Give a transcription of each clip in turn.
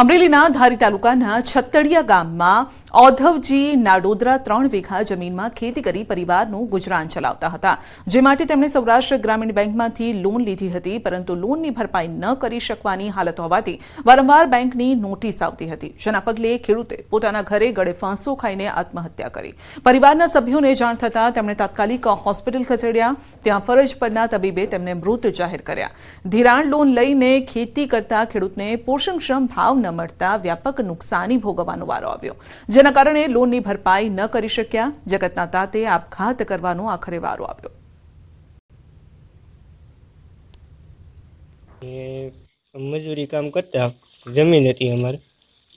અમરેલીના ધારી તાલુકાના છત્તડિયા ગામમાં ઔધવજી નાડોદરા ત્રણ વીઘા જમીનમાં ખેતી કરી પરિવારનું ગુજરાન ચલાવતા હતા. જે માટે તેમણે સૌરાષ્ટ્ર ગ્રામીણ બેંકમાંથી લોન લીધી હતી, પરંતુ લોનની ભરપાઈ ન કરી શકવાની હાલત હોવાથી વારંવાર બેંકની નોટિસ આવતી હતી. જેના પગલે ખેડૂતે પોતાના ઘરે ગળે ફાંસો ખાઈને આત્મહત્યા કરી. પરિવારના સભ્યોને જાણ થતાં તેમણે તાત્કાલિક હોસ્પિટલ ખસેડ્યા. ત્યાં ફરજ પરના તબીબે તેમને મૃત જાહેર કર્યા. ધિરાણ લોન લઈને ખેતી કરતા ખેડૂતને પોષણક્ષમ ભાવ ન મળતા વ્યાપક નુકસાની ભોગવવાનો વારો આવ્યો. જેના કારણે લોનની ભરપાઈ ન કરી શક્યા. જગતના તાતે આપઘાત કરવાનો આખરે વારો આવ્યો. મજૂરી કામ કરતા જમીન હતી અમારે.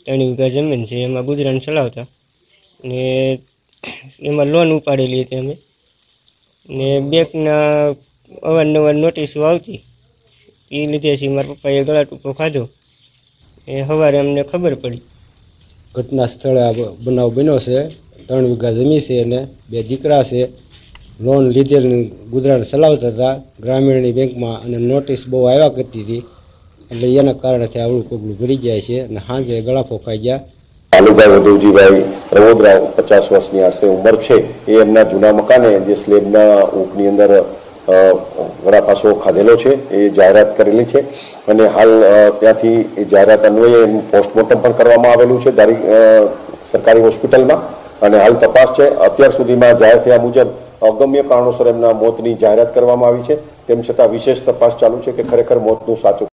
ત્રણ વીઘા જમીન છે, એમાં ગુજરાન ચલાવતા. ને એમાં લોન ઉપાડેલી હતી અમે. ને બેંકના અવારનવાર નોટિસો આવતી. એ લીધે છે મારા પપ્પાએ ગળા ટૂંકો ખાધો. એ સવારે અમને ખબર પડી. ઘટના સ્થળે આ બનાવ બન્યો છે. ત્રણ વીઘા જમીન છે અને બે દીકરા છે. લોન લીધેલ ગુજરાન ચલાવતા હતા. ગ્રામીણની બેંકમાં અને નોટિસ બહુ આવ્યા કરતી હતી. એટલે એના કારણેથી આવડું પગલું ભરી જાય છે અને સાંજે ગળા ફોકાઈ ગયા. કાલુભાઈ વધુજીભાઈ રવોદરા પચાસ વર્ષની આશરે ઉંમર છે. એ એમના જૂના મકાને જે સ્લેબના ઊંઘની અંદર વડાપાસો ખાધેલો છે, એ જાહેરાત કરેલી છે. અને હાલ ત્યાંથી એ જાહેરાત અન્વયે એનું પોસ્ટમોર્ટમ પણ કરવામાં આવેલું છે દારી સરકારી હોસ્પિટલમાં. અને હાલ તપાસ છે, અત્યાર સુધીમાં જાહેર થયા મુજબ અગમ્ય કારણોસર એમના મોતની જાહેરાત કરવામાં આવી છે. તેમ છતાં વિશેષ તપાસ ચાલુ છે કે ખરેખર મોતનું સાચું